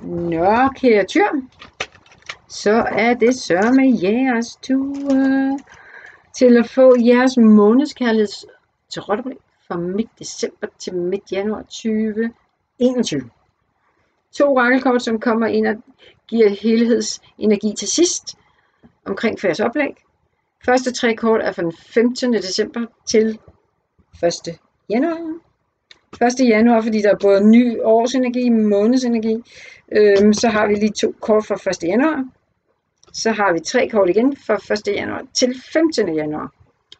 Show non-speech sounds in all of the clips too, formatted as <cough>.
Nå, kære tyr, så er det sørme med jeres tur til at få jeres månedskærlighed til Rotterdam fra midt december til midt januar 2021. To orakelkort, som kommer ind og giver helhedsenergi til sidst omkring færds oplæg. Første tre kort er fra den 15. december til 1. januar. 1. januar, fordi der er både ny årsenergi, månedsenergi. Øhm, så har vi lige to kort fra 1. januar. Så har vi tre kort igen fra 1. januar til 15. januar.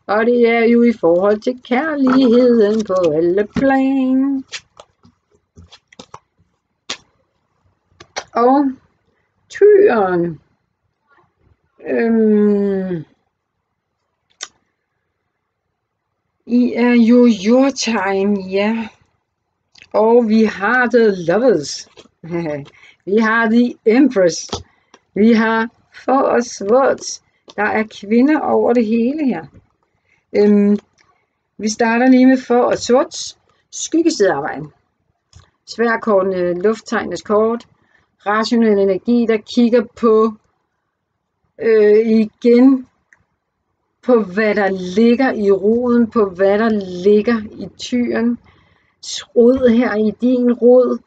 Og det er jo i forhold til kærligheden på alle plan. Og tyren. Øhm, I er jo jordtegn, ja. Og vi har The Lovers. <laughs> vi har The Empress. Vi har For os Swords. Der er kvinder over det hele her. Øhm, vi starter lige med For og Swords. Skyggesidearbejde. Sværkortene, lufttegnets kort. Rationel energi, der kigger på øh, igen på hvad der ligger i roden, på hvad der ligger i tyren. Rod her i din rod,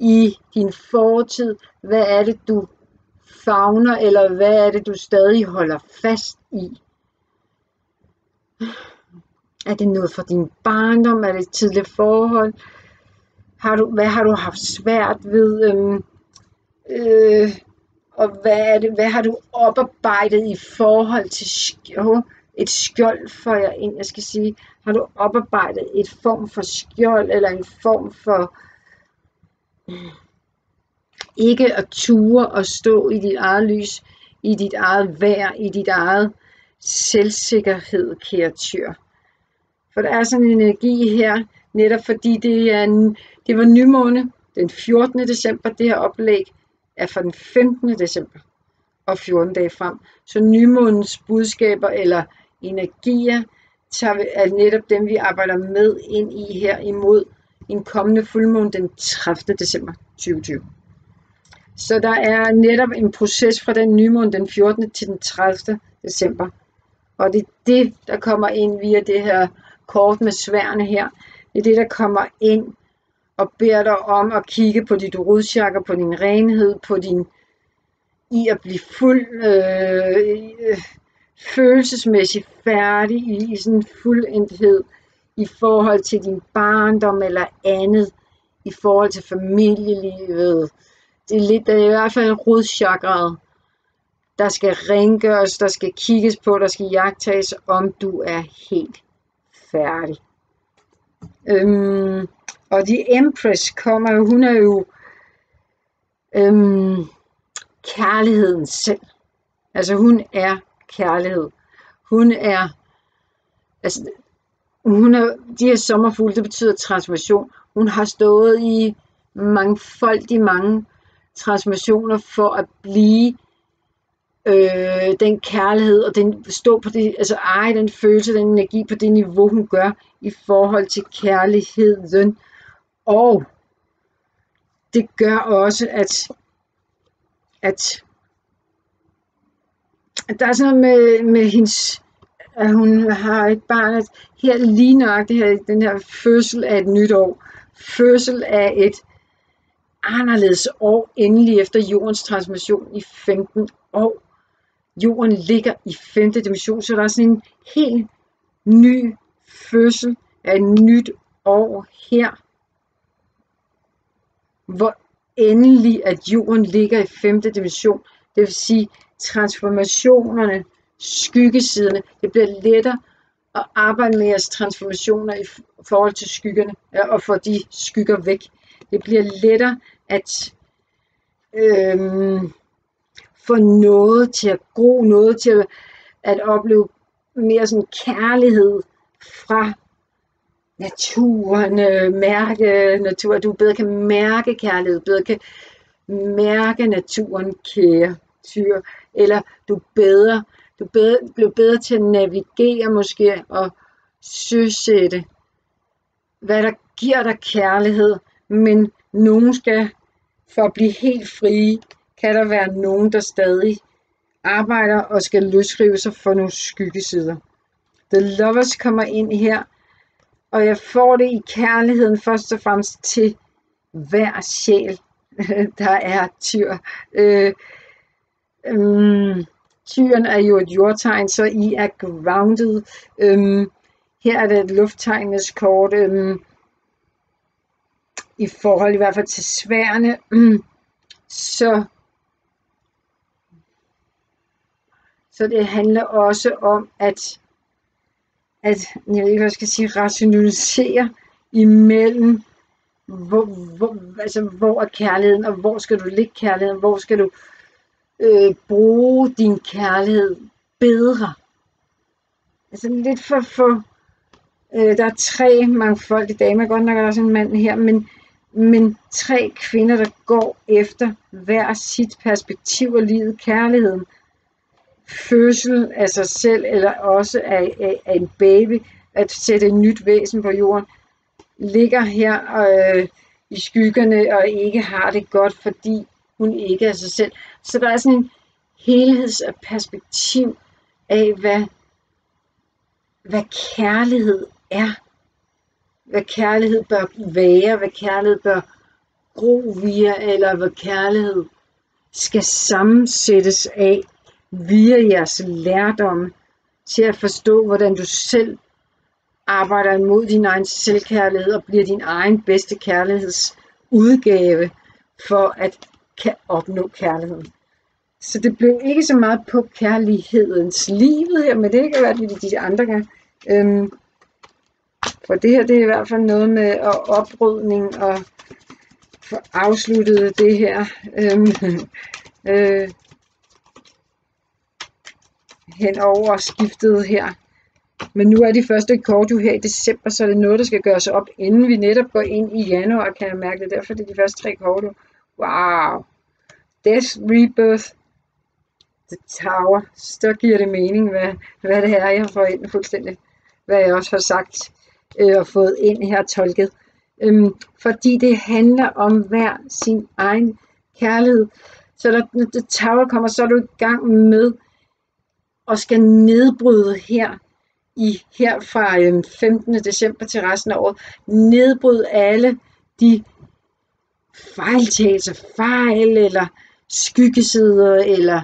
i din fortid. Hvad er det, du fagner, eller hvad er det, du stadig holder fast i? Er det noget fra din barndom? Er det et tidligt forhold? Har du, hvad har du haft svært ved? Øhm, øh, og hvad, er det, hvad har du oparbejdet i forhold til et skjold for jer ind? Jeg skal sige, har du oparbejdet et form for skjold, eller en form for ikke at ture og stå i dit eget lys, i dit eget vær, i dit eget selvsikkerhed, kære tyr. For der er sådan en energi her, netop fordi det, er en, det var nymåne den 14. december, det her oplæg er fra den 15. december og 14 dage frem. Så nymånens budskaber eller energier tager vi, er netop dem, vi arbejder med ind i her imod en kommende fuldmåne den 30. december 2020. Så der er netop en proces fra den nymåne den 14. til den 30. december. Og det er det, der kommer ind via det her kort med sværene her. Det er det, der kommer ind og beder dig om at kigge på dit rodchakra, på din renhed, på din i at blive fuld øh, øh følelsesmæssigt færdig i, i sådan fuldendhed i forhold til din barndom eller andet, i forhold til familielivet. Det er, lidt, det er i hvert fald rodchakraet, der skal rengøres, der skal kigges på, der skal jagtages, om du er helt færdig. Øhm, og The Empress kommer jo, hun er jo øhm, kærligheden selv. Altså hun er kærlighed. Hun er, altså, hun er, de her sommerfugle, det betyder transformation. Hun har stået i mangfoldige mange transformationer for at blive øh, den kærlighed og den stå på det, altså eje den følelse, den energi på det niveau, hun gør i forhold til kærligheden. Og det gør også, at, at der er sådan noget med, med hendes, at hun har et barn, at her lige nok det her, den her fødsel af et nyt år, fødsel af et anderledes år, endelig efter jordens transformation i 15 år. Jorden ligger i 5. dimension, så der er sådan en helt ny fødsel af et nyt år her, hvor endelig at jorden ligger i 5. dimension, det vil sige, transformationerne, skyggesiderne. Det bliver lettere at arbejde med jeres transformationer i forhold til skyggerne, øh, og få de skygger væk. Det bliver lettere at øhm, få noget til at gro, noget til at, at opleve mere sådan kærlighed fra naturen, øh, mærke natur, du bedre kan mærke kærlighed, bedre kan mærke naturen, kære tyre eller du bedre, du bedre, blev bedre til at navigere måske og søsætte, hvad der giver dig kærlighed, men nogen skal for at blive helt frie, kan der være nogen, der stadig arbejder og skal løsrive sig for nogle skyggesider. The Lovers kommer ind her, og jeg får det i kærligheden først og fremmest til hver sjæl, <laughs> der er tyr. Øh, øhm, tyren er jo et jordtegn, så I er grounded. Øhm, her er det et lufttegnets kort. Øhm, I forhold i hvert fald til sværene. Øhm, så Så det handler også om at, at jeg ved ikke, hvad jeg skal sige, rationalisere imellem, hvor, hvor, altså, hvor er kærligheden, og hvor skal du ligge kærligheden, hvor skal du øh, bruge din kærlighed bedre. Altså lidt for, for øh, der er tre mangfoldige damer, godt nok er der også en mand her, men, men tre kvinder, der går efter hver sit perspektiv af livet, kærligheden, fødsel af sig selv, eller også af, af, af en baby, at sætte et nyt væsen på jorden, ligger her øh, i skyggerne og ikke har det godt, fordi hun ikke er sig selv. Så der er sådan en helhedsperspektiv af, hvad, hvad kærlighed er. Hvad kærlighed bør være, hvad kærlighed bør gro via, eller hvad kærlighed skal sammensættes af via jeres lærdom til at forstå, hvordan du selv arbejder imod din egen selvkærlighed og bliver din egen bedste kærlighedsudgave for at kan opnå kærligheden. Så det blev ikke så meget på kærlighedens livet her, men det kan være, at de andre gange. Øhm, for det her, det er i hvert fald noget med at oprydning og få afsluttet det her. Øhm, <laughs> øh, hen over skiftet her. Men nu er de første kort jo her i december, så er det noget, der skal gøres op, inden vi netop går ind i januar, kan jeg mærke det. Derfor er det de første tre kort. Wow. Death, Rebirth, The Tower. Så giver det mening, hvad, hvad det er, jeg får ind fuldstændig. Hvad jeg også har sagt øh, og fået ind her tolket. Øhm, fordi det handler om hver sin egen kærlighed. Så når The Tower kommer, så er du i gang med og skal nedbryde her i her fra øhm, 15. December til resten af året, nedbryde alle de fejltagelser, fejl eller skyggesider eller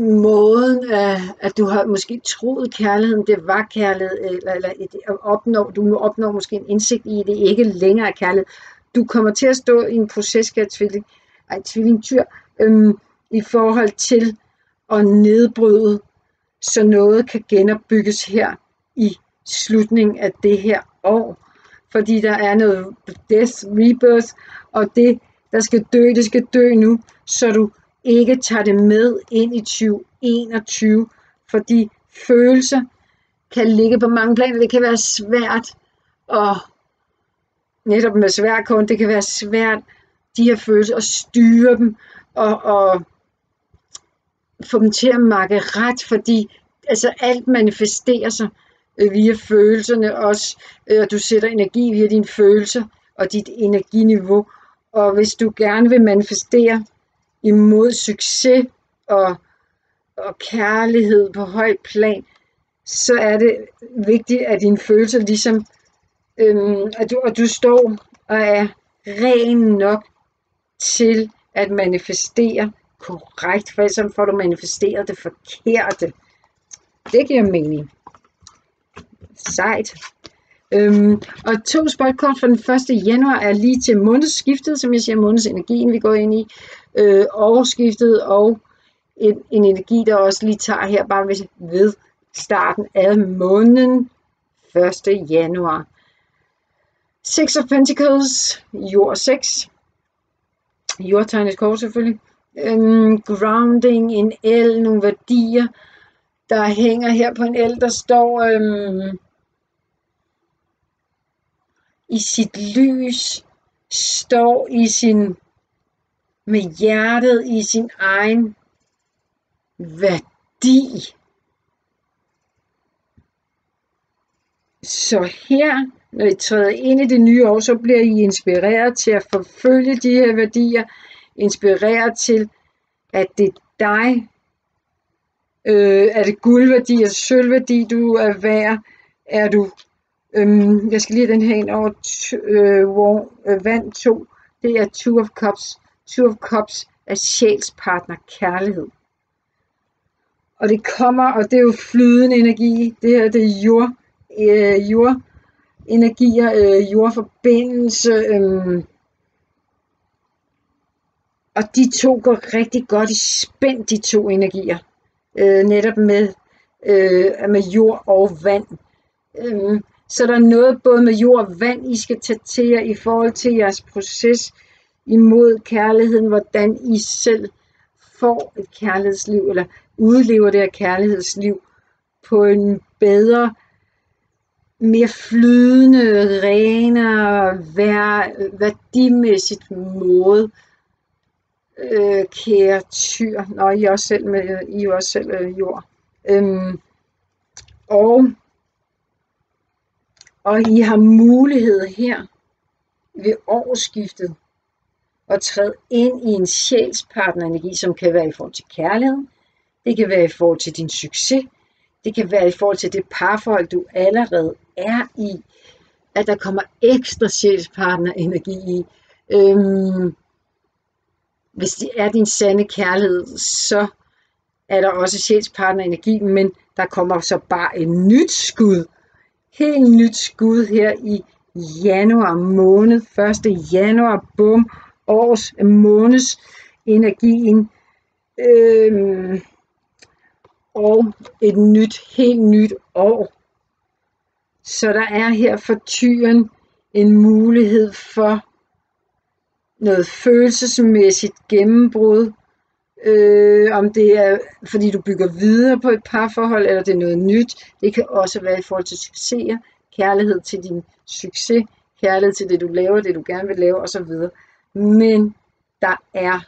måden, øh, at du har måske troet kærligheden, det var kærlighed, eller, eller et, du opnår måske en indsigt i, at det ikke længere er kærlighed. Du kommer til at stå i en proces, kære tvilling, ej, tvillingtyr, øhm, i forhold til og nedbryde, så noget kan genopbygges her i slutningen af det her år. Fordi der er noget death, rebirth, og det, der skal dø, det skal dø nu, så du ikke tager det med ind i 2021, fordi følelser kan ligge på mange planer. Det kan være svært og netop med svær det kan være svært de her følelser at styre dem og, og få dem til at makke ret, fordi altså alt manifesterer sig øh, via følelserne også, øh, og du sætter energi via dine følelser og dit energiniveau. Og hvis du gerne vil manifestere imod succes og, og kærlighed på højt plan, så er det vigtigt, at dine følelser ligesom, øhm, at, du, at du står og er ren nok til at manifestere korrekt, for ellers får du manifesteret det forkerte. Det giver mening. Sejt. Øhm, og to spotkort for den 1. januar er lige til månedsskiftet, som jeg siger, månedsenergien vi går ind i, øh, årsskiftet og en, en energi, der også lige tager her bare ved, ved starten af måneden 1. januar. Six of Pentacles, jord 6. Jordtegnets kort selvfølgelig øhm, grounding, en el, nogle værdier, der hænger her på en el, der står øhm, i sit lys, står i sin, med hjertet i sin egen værdi. Så her når I træder ind i det nye år, så bliver I inspireret til at forfølge de her værdier, inspireret til, at det er dig, øh, er det guldværdi, er det sølvværdi, du er værd, er du, øhm, jeg skal lige den her ind over øh, hvor, øh, vand 2, det er Two of Cups. Two of Cups er sjælspartner kærlighed. Og det kommer, og det er jo flydende energi. Det her det er jord, øh, jord energier, øh, jordforbindelse. Øh, og de to går rigtig godt i spænd, de to energier. Øh, netop med, øh, med jord og vand. Øh, så der er noget både med jord og vand, I skal tage til jer i forhold til jeres proces imod kærligheden, hvordan I selv får et kærlighedsliv, eller udlever det her kærlighedsliv på en bedre, mere flydende, renere, vær, værdimæssigt måde. Øh, kære tyr, når I er også selv med, I er også selv øh, jord. Øhm, og, og I har mulighed her ved årsskiftet at træde ind i en sjælspartnerenergi, som kan være i forhold til kærligheden, det kan være i forhold til din succes, det kan være i forhold til det parforhold, du allerede er i, at der kommer ekstra sjælspartnerenergi i. Øhm, hvis det er din sande kærlighed, så er der også sjælspartnerenergi, men der kommer så bare et nyt skud. Helt nyt skud her i januar måned, 1. januar, bum, års, måneds energien. Øhm, og et nyt, helt nyt år. Så der er her for tyren en mulighed for noget følelsesmæssigt gennembrud. Øh, om det er, fordi du bygger videre på et parforhold, eller det er noget nyt. Det kan også være i forhold til succeser, kærlighed til din succes, kærlighed til det, du laver, det du gerne vil lave osv. Men der er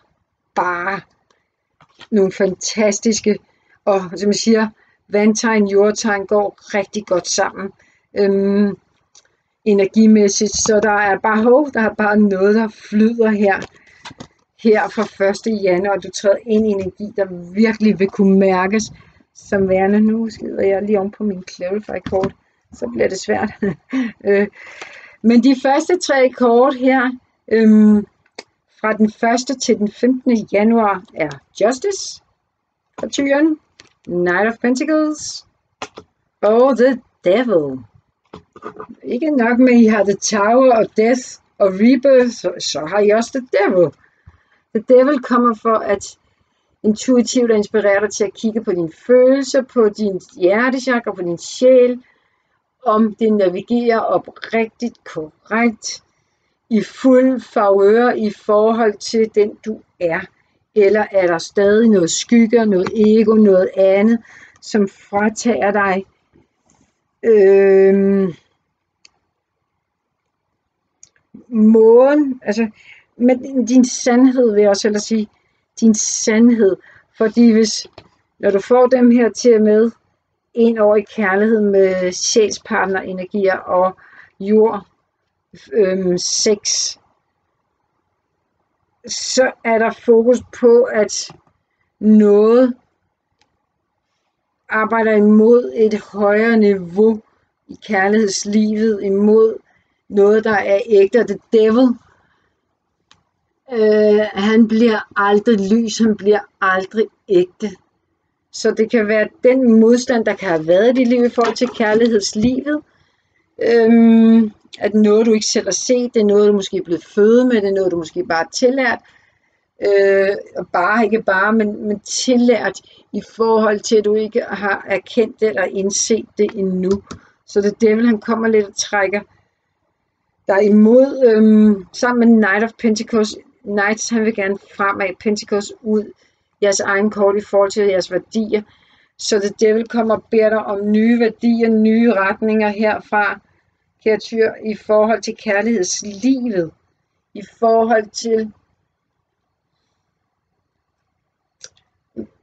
bare nogle fantastiske, og som jeg siger, vandtegn, jordtegn går rigtig godt sammen øhm, energimæssigt, så der er bare hov, der er bare noget, der flyder her, her fra 1. januar, du træder ind i energi, der virkelig vil kunne mærkes som værende. Nu skider jeg lige om på min Clarify-kort, så bliver det svært. <laughs> Øh, men de første tre kort her, øhm, fra den 1. til den 15. januar er Justice for tyren, Knight of Pentacles og The Devil. Ikke nok med, at I har The Tower og Death og Rebirth, så, så har I også The Devil. The Devil kommer for at intuitivt inspirere dig til at kigge på dine følelser, på din hjertechakra, på din sjæl, om det navigerer oprigtigt korrekt, i fuld favør i forhold til den du er? Eller er der stadig noget skygge, noget ego, noget andet, som fratager dig øhm, måden, altså med din sandhed vil jeg også hellere sige, din sandhed, fordi hvis, når du får dem her til med ind over i kærlighed med sjælspartner energier og jord, øhm, sex, så er der fokus på, at noget arbejder imod et højere niveau i kærlighedslivet, imod noget, der er ægte. The devil, øh, han bliver aldrig lys, han bliver aldrig ægte. Så det kan være den modstand, der kan have været i dit liv i forhold til kærlighedslivet. Øhm, at noget, du ikke selv har set, det er noget, du måske er blevet født med, det er noget, du måske bare har tillært. Øh, og bare, ikke bare, men, men tillært i forhold til, at du ikke har erkendt det eller indset det endnu. Så det devil, han kommer lidt og trækker dig imod, øhm, sammen med Knight of Pentacles. Knights, han vil gerne fremad. Pentacles ud jeres egen kort i forhold til jeres værdier. Så det devil kommer og beder dig om nye værdier, nye retninger herfra. Kære tyr, i forhold til kærlighedslivet, i forhold til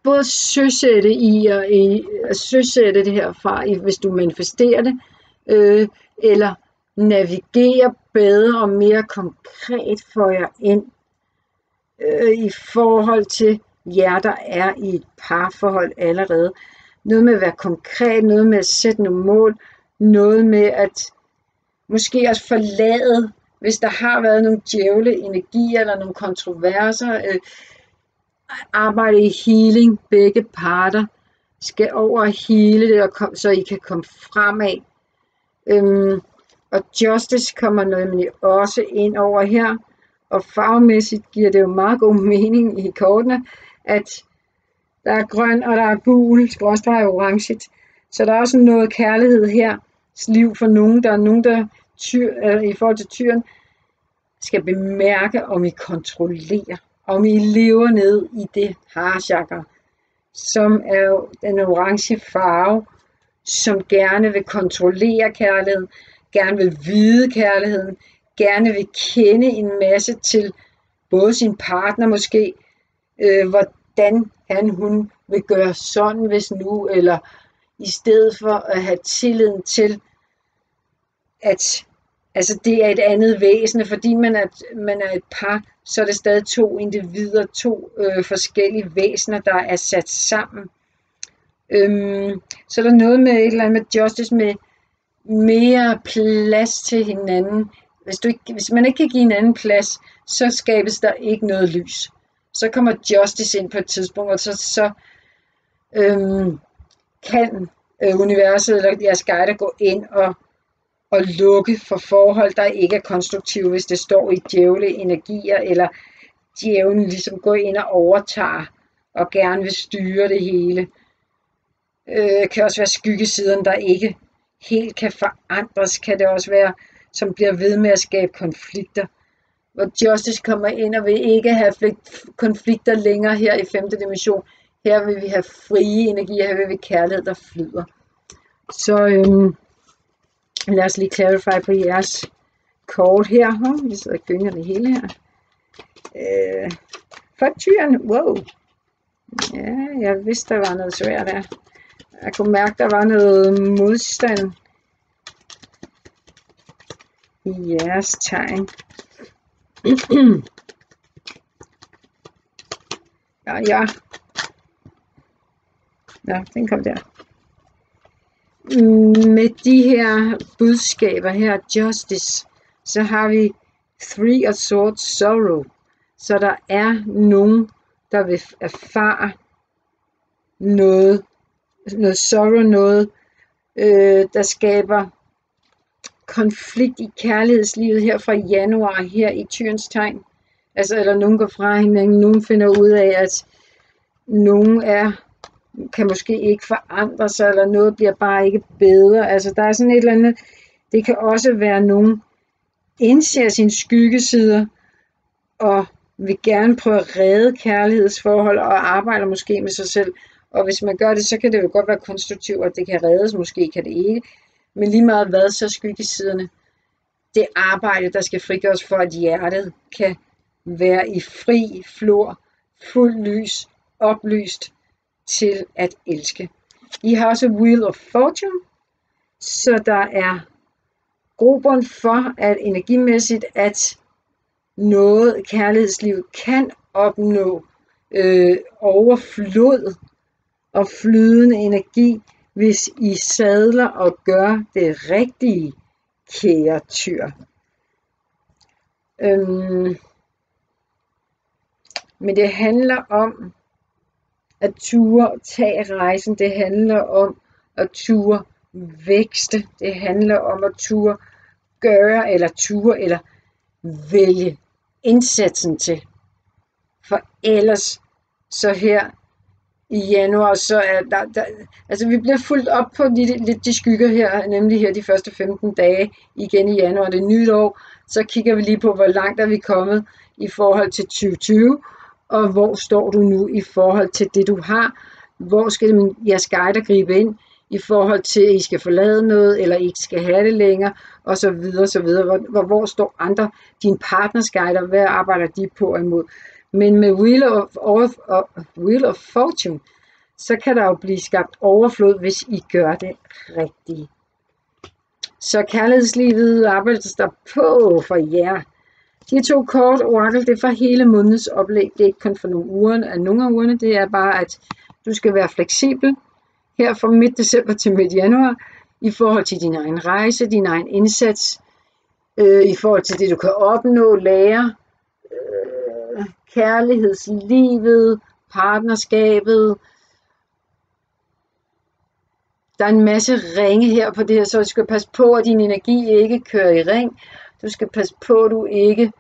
både søsætte i og i, at søsætte det herfra, hvis du manifesterer det, øh, eller navigere bedre og mere konkret for jer ind øh, i forhold til jer, der er i et parforhold allerede. Noget med at være konkret, noget med at sætte nogle mål, noget med at måske også forlade, hvis der har været nogle djævle energier eller nogle kontroverser, øh, arbejde i healing, begge parter skal over hele det, og kom, så I kan komme fremad. Øhm, og justice kommer nemlig også ind over her, og farvemæssigt giver det jo meget god mening i kortene, at der er grøn, og der er gul, skråstrej orange. Så der er også noget kærlighed her, liv for nogen. Der er nogen, der tyr, øh, i forhold til tyren, skal bemærke, om I kontrollerer, om I lever ned i det harchakra, som er jo den orange farve, som gerne vil kontrollere kærligheden, gerne vil vide kærligheden, gerne vil kende en masse til både sin partner måske, øh, hvordan han hun vil gøre sådan hvis nu, eller i stedet for at have tilliden til, at altså det er et andet væsen, fordi man er, man er et par, så er det stadig to individer, to øh, forskellige væsener, der er sat sammen. Øhm, så er der noget med et eller andet med justice, med mere plads til hinanden. Hvis, du ikke, hvis man ikke kan give en anden plads, så skabes der ikke noget lys. Så kommer justice ind på et tidspunkt, og så, så øhm, kan øh, universet eller jeres guide gå ind og, og lukke for forhold, der ikke er konstruktive, hvis det står i djævle energier, eller djævlen ligesom går ind og overtager og gerne vil styre det hele. Øh, kan også være skyggesiden, der ikke helt kan forandres, kan det også være, som bliver ved med at skabe konflikter. Hvor Justice kommer ind og vil ikke have konflikter længere her i femte dimension. Her vil vi have frie energier, her vil vi kærlighed, der flyder. Så øhm, lad os lige clarify på jeres kort her. Vi sidder og gynger det hele her. Øh, for tyren, wow. Ja, jeg vidste, der var noget svært der. Jeg kunne mærke, der var noget modstand i jeres tegn. ja, ja. Ja, den kom der. Med de her budskaber her, justice, så har vi three of swords sorrow. Så der er nogen, der vil erfare noget noget sorrow, noget, øh, der skaber konflikt i kærlighedslivet her fra januar, her i tyrens tegn. Altså, eller nogen går fra hinanden, nogen finder ud af, at nogen er, kan måske ikke forandre sig, eller noget bliver bare ikke bedre. Altså, der er sådan et eller andet, det kan også være nogen, indser sine skyggesider, og vil gerne prøve at redde kærlighedsforhold, og arbejder måske med sig selv, og hvis man gør det, så kan det jo godt være konstruktivt, og det kan reddes, måske kan det ikke. Men lige meget hvad, så skyggesiderne. Det arbejde, der skal frigøres for, at hjertet kan være i fri flor, fuld lys, oplyst til at elske. I har også Wheel of Fortune, så der er grobund for, at energimæssigt, at noget kærlighedsliv kan opnå øh, overflod og flydende energi, hvis I sadler og gør det rigtige, kære tyr. Øhm, men det handler om at ture tage rejsen. Det handler om at ture vækste. Det handler om at ture gøre eller ture eller vælge indsatsen til. For ellers så her i januar, så er der, der altså vi bliver fuldt op på lidt, lidt de skygger her, nemlig her de første 15 dage igen i januar, det nye år, så kigger vi lige på, hvor langt er vi kommet i forhold til 2020, og hvor står du nu i forhold til det, du har, hvor skal jeres guider gribe ind, i forhold til, at I skal forlade noget, eller I ikke skal have det længere, og så videre, så videre. Hvor, hvor, hvor står andre, din partners guider, hvad arbejder de på imod? Men med Wheel of, of, of, Wheel of Fortune, så kan der jo blive skabt overflod, hvis I gør det rigtigt. Så kærlighedslivet arbejdes der på for jer. De to kort orakel, det er for hele månedens oplæg. Det er ikke kun for nogle uger, af nogle af ugerne. Det er bare, at du skal være fleksibel her fra midt december til midt januar i forhold til din egen rejse, din egen indsats, øh, i forhold til det, du kan opnå, lære, kærlighedslivet, partnerskabet. Der er en masse ringe her på det her, så du skal passe på, at din energi ikke kører i ring. Du skal passe på, at du ikke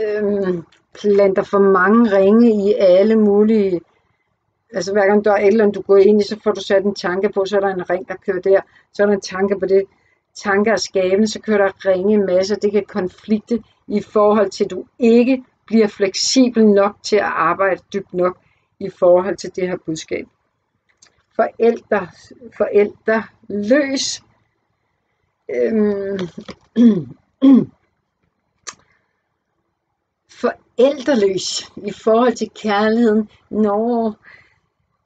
øhm, planter for mange ringe i alle mulige Altså hver gang der er et eller andet, du går ind i, så får du sat en tanke på, så er der en ring, der kører der. Så er der en tanke på det. Tanker er skabende, så kører der ringe en masse. Det kan konflikte i forhold til, at du ikke bliver fleksibel nok til at arbejde dybt nok i forhold til det her budskab. Forældre, forældre løs. Øhm, <clears throat> forældreløs i forhold til kærligheden, når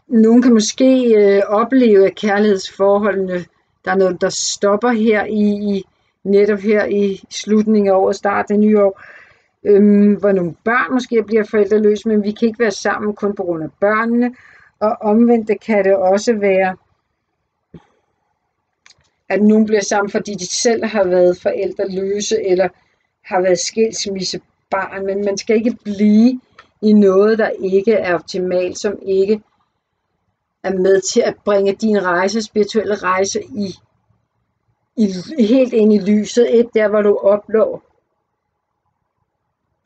nogen kan måske øh, opleve, at kærlighedsforholdene, der er noget, der stopper her i, i netop her i slutningen af året, start af nye år, øhm, hvor nogle børn måske bliver forældreløse, men vi kan ikke være sammen kun på grund af børnene, og omvendt kan det også være, at nogen bliver sammen, fordi de selv har været forældreløse, eller har været skilsmissebarn, men man skal ikke blive i noget, der ikke er optimalt, som ikke er med til at bringe din rejse, spirituelle rejse i, i helt ind i lyset. Et der, hvor du opnår.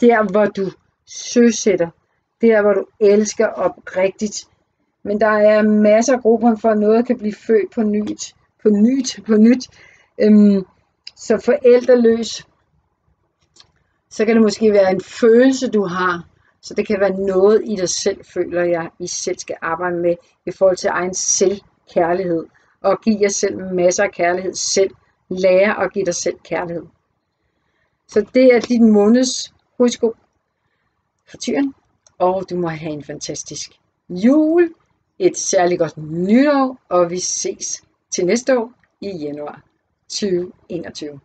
Der, hvor du søsætter. Der, hvor du elsker oprigtigt. Men der er masser af grupper for, at noget kan blive født på nyt. På nyt, på nyt. Øhm, så forældreløs. Så kan det måske være en følelse, du har så det kan være noget i dig selv, føler jeg, I selv skal arbejde med i forhold til egen selvkærlighed. Og give jer selv masser af kærlighed selv. Lære at give dig selv kærlighed. Så det er din måneds hovedsko fra tyren. Og du må have en fantastisk jul, et særligt godt nytår, og vi ses til næste år i januar 2021.